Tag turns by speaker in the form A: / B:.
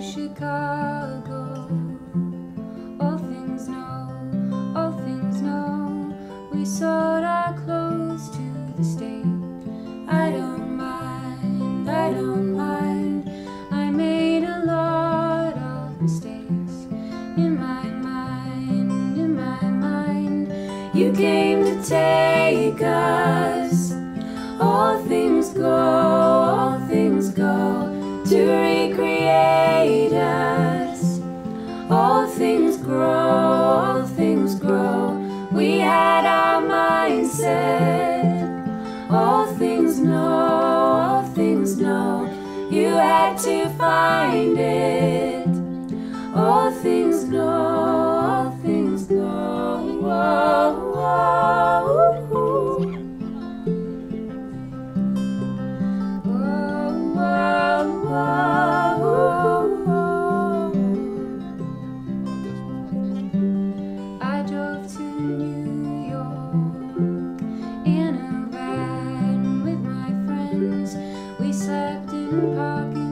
A: Chicago. All things know, all things know. We sold our clothes to the state. I don't mind, I don't mind. I made a lot of mistakes in my mind, in my mind. You came to take us. All things go. All things grow, all things grow. We had our mindset. All things know, all things know. You had to find it. In lots.